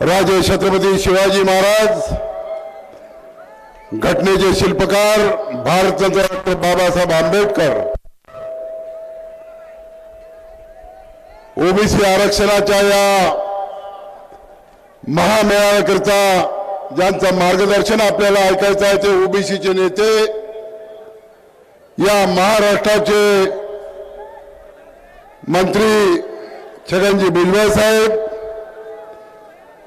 राजे छत्रपती शिवाजी महाराज घटनेचे शिल्पकार भारतरत्न डॉक्टर बाबासाहेब आंबेडकर ओबीसी आरक्षणाच्या या महामेळाव्याकरता ज्यांचं मार्गदर्शन आपल्याला ऐकायचं आहे ते ओबीसीचे नेते या महाराष्ट्राचे मंत्री छगनजी भुजबळ साहेब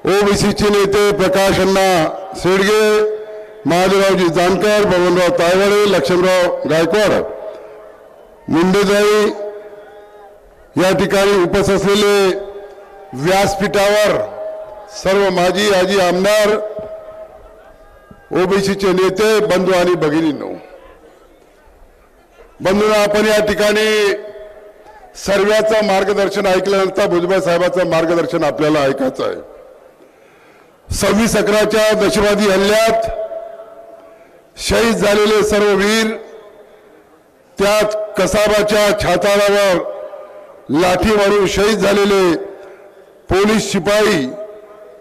ओबीसीचे नेते प्रकाश अण्णा शेडगे महादेवरावजी जानकर बबनराव तायवाडे लक्ष्मणराव गायकवाड मुंडेजाई या ठिकाणी उपस्थित असलेले व्यासपीठावर सर्व माजी आजी आमदार ओबीसीचे नेते बंधू आणि भगिनींनो. बंधूंना आपण या ठिकाणी सर्व्याचं मार्गदर्शन ऐकल्यानंतर भुजबळ साहेबांचं मार्गदर्शन आपल्याला ऐकायचं आहे. सव्वीस अकराच्या दशवादी हल्ल्यात शहीद झालेले सर्व वीर त्यात कसाबाच्या छाताडावर लाठी मारून शहीद झालेले पोलीस शिपाई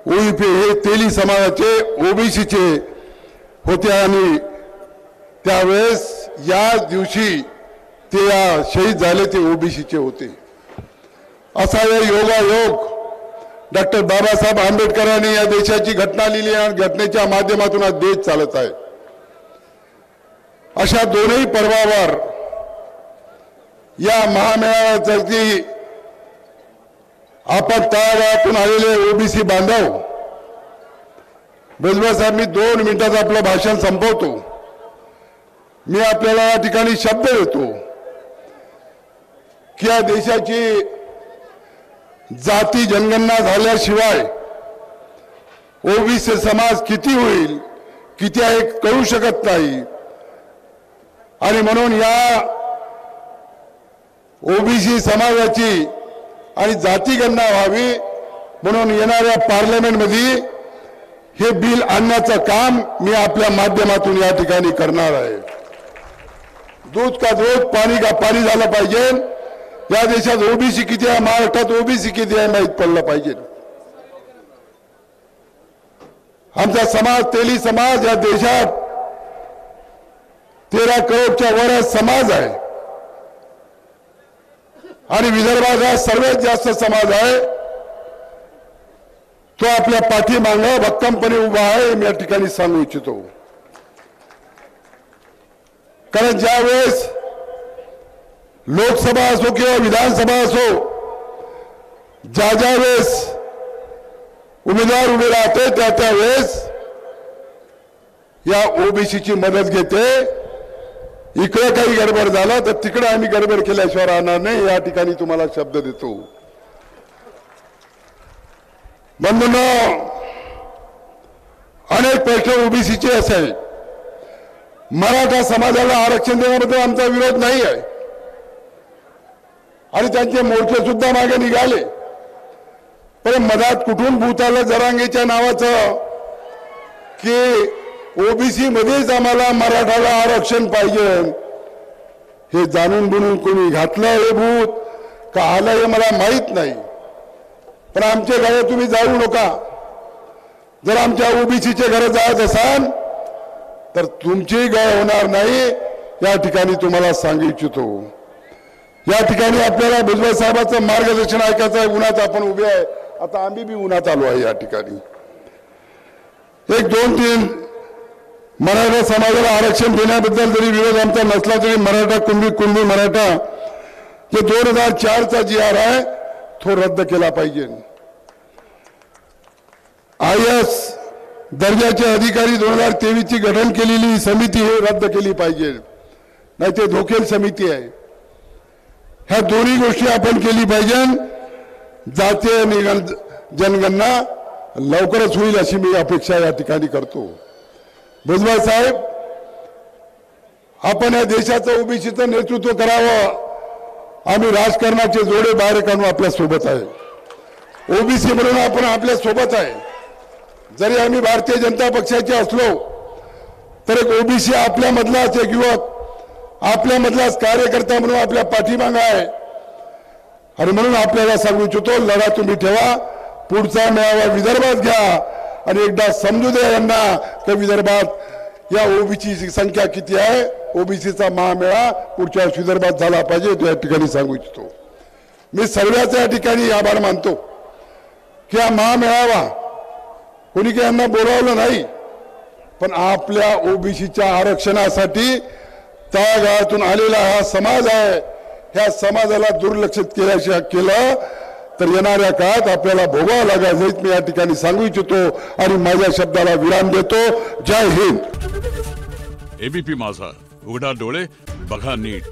ओईपी हे तेली समाजाचे ओबीसीचे होते आणि त्यावेळेस या दिवशी ते या शहीद झाले ते ओबीसीचे होते. असा या योगायोग डॉक्टर बाबासाहेब आंबेडकरांनी या देशाची घटना लिहिली आणि घटनेच्या माध्यमातून हा देश चालत आहे. अशा दोनही पर्वावर या महामेळाव्यासाठी आपण तळागाळातून आलेले ओबीसी बांधव भुजबळ साहेब मी दोन मिनिटात आपलं भाषण संपवतो. मी आपल्याला या ठिकाणी शब्द देतो की या देशाची जाती जनगणना झाल्याशिवाय ओबीसी समाज किती होईल किती आहे कळू शकत नाही. आणि म्हणून या ओबीसी समाजाची आणि जाती गणना व्हावी म्हणून येणाऱ्या पार्लमेंटमध्ये हे बिल आणण्याचं काम मी आपल्या माध्यमातून या ठिकाणी करणार आहे. दूध का दूध पाणी का पाणी झालं पाहिजे. या देशात ओबीसी किती आहे महाराष्ट्रात ओबीसी किती आहे माहीत पडलं पाहिजे. आमचा समाज तेली समाज या देशात तेरा करोडच्या वर समाज आहे. आणि विदर्भात हा सर्वात जास्त समाज आहे. तो आपल्या पाठीमाग भक्कमपणे उभा आहे मी या ठिकाणी सांगू इच्छितो. कारण ज्यावेळेस लोकसभा असो किंवा विधानसभा असो ज्या ज्या वेळेस उमेदवार उभे राहते त्या त्या वेळेस या ओबीसीची मदत घेते. इकडे काही गडबड झाला तर तिकडे आम्ही गडबड केल्याशिवाय राहणार नाही. या ठिकाणी तुम्हाला शब्द देतो. बंधूंनो अनेक प्रश्न ओबीसीचे असे मराठा समाजाला आरक्षण देण्याबद्दल आमचा विरोध नाही आहे आणि त्यांचे मोर्चे सुद्धा मागे निघाले. पण मधात कुठून भूताला जरांगेच्या नावाचं की ओबीसी मध्येच आम्हाला मराठाला आरक्षण पाहिजे हे जाणून बुणून कोणी घातलं हे भूत? का आलं हे मला माहीत नाही. पण आमच्या घरात तुम्ही जाऊ नका. जर आमच्या ओबीसीचे घर जात असाल तर तुमची गळ होणार नाही या ठिकाणी तुम्हाला सांगू इच्छितो. या ठिकाणी आपल्याला भुजबळ साहेबांचं मार्गदर्शन ऐकायचं आहे. उन्हात आपण उभे आहे. आता आम्ही बी उन्हात आलो आहे या ठिकाणी. एक दोन तीन. मराठा समाजाला आरक्षण देण्याबद्दल जरी विरोध आमचा नसला तरी मराठा कुंभी कुंभी मराठा जे दोन हजार चारचा जी आर आहे तो रद्द केला पाहिजे. आय एस दर्जाचे अधिकारी दोन हजार तेवीसची गठन केलेली समिती हे रद्द केली पाहिजे. नाही ते धोकेल समिती आहे. ह्या दोन्ही गोष्टी आपण केली पाहिजे. जातीय निगण जनगणना लवकरच होईल अशी मी अपेक्षा या ठिकाणी करतो. भुजबळ साहेब आपण या देशाचं ओबीसीचं नेतृत्व करावं. आम्ही राजकारणाचे जोडे बाहेर काढून आपल्यासोबत आहे. ओबीसी म्हणून आपण आपल्यासोबत आहे. जरी आम्ही भारतीय जनता पक्षाचे असलो तर एक ओबीसी आपल्यामधलाच एक युवक आपल्या मधलाच कार्यकर्ता म्हणून आपल्या पाठीमागा आहे. आणि म्हणून आपल्याला सांगू इच्छितो लढा तुम्ही ठेवा पुढचा मेळावा विदर्भात घ्या आणि एकदा समजू द्या यांना की विदर्भात या ओबीसीची संख्या किती आहे. ओबीसीचा महामेळा पुढच्या वर्षी विदर्भात झाला पाहिजे तो या ठिकाणी सांगू इच्छितो. मी सर्वांचा या ठिकाणी आभार मानतो की हा महामेळावा कोणी काही यांना बोलावलं नाही पण आपल्या ओबीसीच्या आरक्षणासाठी तळागाळातून आलेला हा समाज आहे. ह्या समाजाला दुर्लक्षित केल्याशिवाय केलं तर येणाऱ्या काळात आपल्याला भोगावं लागायचं मी या ठिकाणी सांगू इच्छितो आणि माझ्या शब्दाला विराम देतो. जय हिंद. एबीपी माझा. उघडा डोळे बघा नीट.